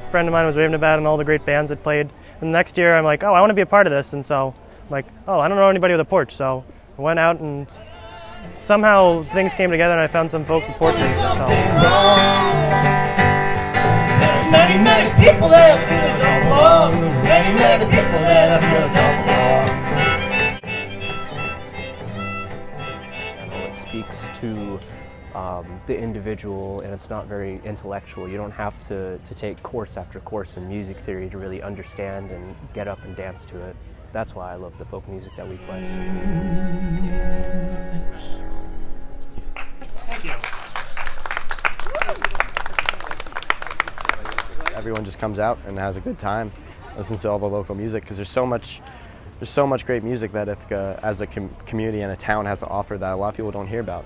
A friend of mine was raving about and all the great bands that played. And the next year I'm like, oh, I want to be a part of this. And so I'm like, oh, I don't know anybody with a porch. So I went out and somehow things came together and I found some folks with porches. So. There's many, many people that feel don't belong. Speaks to um, the individual and it's not very intellectual. You don't have to, to take course after course in music theory to really understand and get up and dance to it. That's why I love the folk music that we play. Thank you. Everyone just comes out and has a good time, listens to all the local music because there's so much, there's so much great music that Ithaca as a com community and a town has to offer that a lot of people don't hear about.